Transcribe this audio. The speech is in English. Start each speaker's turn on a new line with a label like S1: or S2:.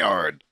S1: yard.